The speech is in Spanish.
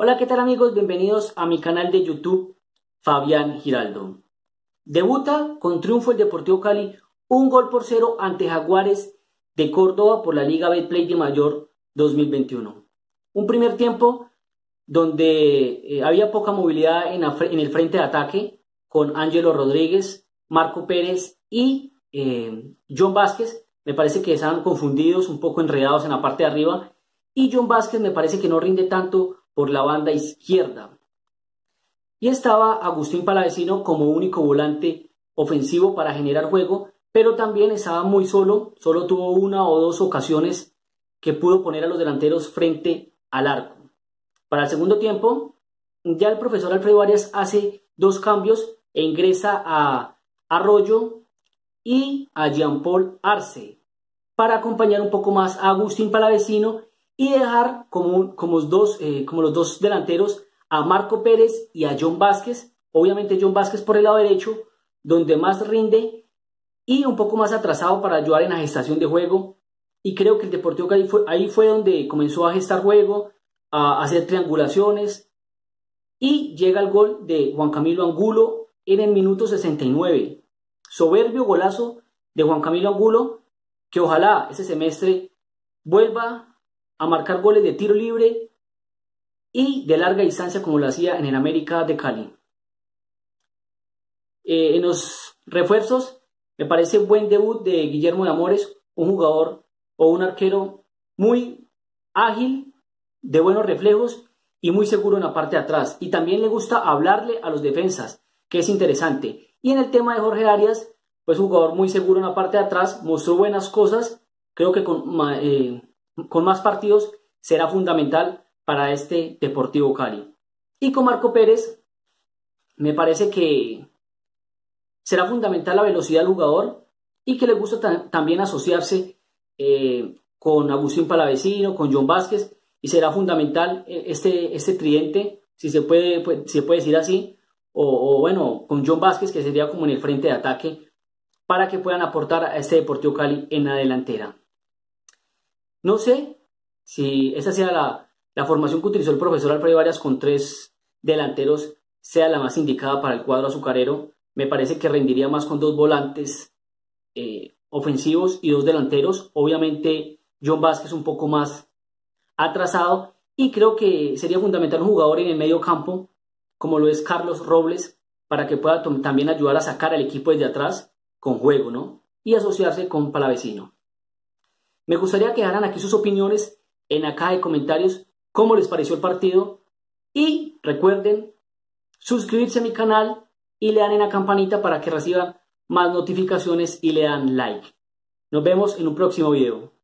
Hola, ¿qué tal amigos? Bienvenidos a mi canal de YouTube, Fabián Giraldo. Debuta con triunfo el Deportivo Cali, un gol por cero ante Jaguares de Córdoba por la Liga Betplay de Mayor 2021. Un primer tiempo donde eh, había poca movilidad en, el frente de ataque con Ángelo Rodríguez, Marco Pérez y eh, John Vázquez. Me parece que estaban confundidos, un poco enredados en la parte de arriba. Y John Vázquez me parece que no rinde tanto por la banda izquierda. Y estaba Agustín Palavecino como único volante ofensivo para generar juego, pero también estaba muy solo, solo tuvo una o dos ocasiones que pudo poner a los delanteros frente al arco. Para el segundo tiempo, ya el profesor Alfredo Arias hace dos cambios e ingresa a Arroyo y a Jean-Paul Arce para acompañar un poco más a Agustín Palavecino y dejar como, eh, como los dos delanteros a Marco Pérez y a John Vázquez, obviamente John Vázquez por el lado derecho, donde más rinde y un poco más atrasado para ayudar en la gestación de juego. Y creo que el Deportivo Cali fue, ahí fue donde comenzó a gestar juego, a hacer triangulaciones y llega el gol de Juan Camilo Angulo en el minuto 69. Soberbio golazo de Juan Camilo Angulo que ojalá ese semestre vuelva a marcar goles de tiro libre y de larga distancia como lo hacía en el América de Cali. Eh, en los refuerzos me parece buen debut de Guillermo de Amores, un jugador o un arquero muy ágil, de buenos reflejos y muy seguro en la parte de atrás. Y también le gusta hablarle a los defensas, que es interesante. Y en el tema de Jorge Arias, pues jugador muy seguro en la parte de atrás, mostró buenas cosas, creo que con, eh, con más partidos será fundamental para este Deportivo Cali. Y con Marco Pérez, me parece que será fundamental la velocidad del jugador y que le gusta también asociarse eh, con Agustín Palavecino, con John Vázquez, y será fundamental eh, este, este tridente, si se puede, pues, se puede decir así, o, o, bueno, con John Vázquez, que sería como en el frente de ataque, para que puedan aportar a este Deportivo Cali en la delantera. No sé si esa sea la, formación que utilizó el profesor Alfredo Arias con tres delanteros sea la más indicada para el cuadro azucarero. Me parece que rendiría más con dos volantes eh, ofensivos y dos delanteros. Obviamente John Vázquez un poco más atrasado y creo que sería fundamental un jugador en el medio campo como lo es Carlos Robles para que pueda también ayudar a sacar al equipo desde atrás con juego, ¿no? Y asociarse con Palavecino. Me gustaría que dejaran aquí sus opiniones en la caja de comentarios, cómo les pareció el partido. Y recuerden suscribirse a mi canal y le dan en la campanita para que reciban más notificaciones y le dan like. Nos vemos en un próximo video.